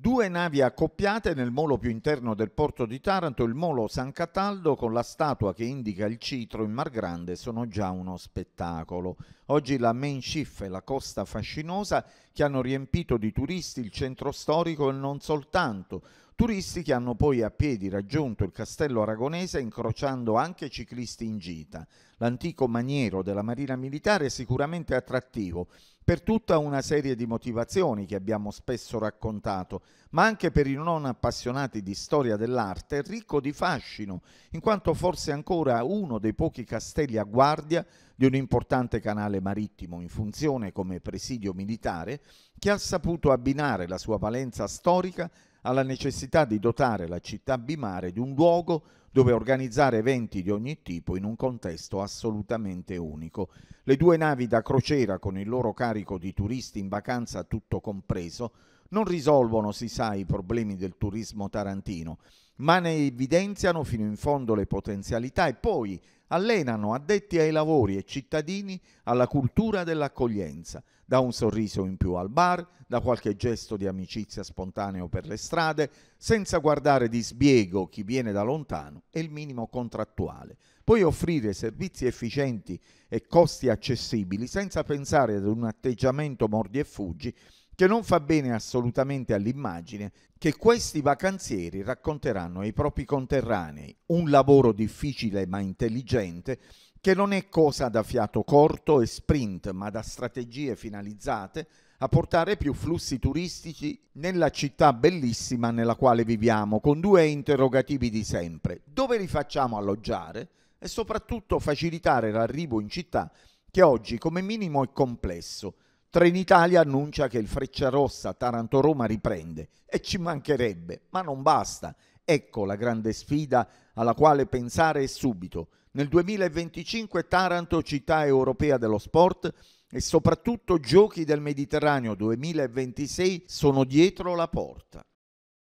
Due navi accoppiate nel molo più interno del porto di Taranto, il molo San Cataldo con la statua che indica il citro in Mar Grande sono già uno spettacolo. Oggi la Main Schiff e la costa fascinosa che hanno riempito di turisti il centro storico e non soltanto. Turisti che hanno poi a piedi raggiunto il castello aragonese incrociando anche ciclisti in gita. L'antico maniero della Marina Militare è sicuramente attrattivo per tutta una serie di motivazioni che abbiamo spesso raccontato, ma anche per i non appassionati di storia dell'arte, ricco di fascino, in quanto forse ancora uno dei pochi castelli a guardia di un importante canale marittimo in funzione come presidio militare, che ha saputo abbinare la sua valenza storica alla necessità di dotare la città bimare di un luogo dove organizzare eventi di ogni tipo in un contesto assolutamente unico. Le due navi da crociera con il loro carico di turisti in vacanza tutto compreso non risolvono, si sa, i problemi del turismo tarantino, ma ne evidenziano fino in fondo le potenzialità e poi allenano addetti ai lavori e cittadini alla cultura dell'accoglienza, da un sorriso in più al bar, da qualche gesto di amicizia spontaneo per le strade, senza guardare di sbiego chi viene da lontano e il minimo contrattuale. Poi offrire servizi efficienti e costi accessibili senza pensare ad un atteggiamento mordi e fuggi che non fa bene assolutamente all'immagine che questi vacanzieri racconteranno ai propri conterranei un lavoro difficile ma intelligente che non è cosa da fiato corto e sprint, ma da strategie finalizzate a portare più flussi turistici nella città bellissima nella quale viviamo, con due interrogativi di sempre. Dove li facciamo alloggiare? E soprattutto facilitare l'arrivo in città, che oggi come minimo è complesso Trenitalia annuncia che il Frecciarossa Taranto-Roma riprende e ci mancherebbe, ma non basta. Ecco la grande sfida alla quale pensare subito. Nel 2025 Taranto, città europea dello sport e soprattutto Giochi del Mediterraneo 2026 sono dietro la porta.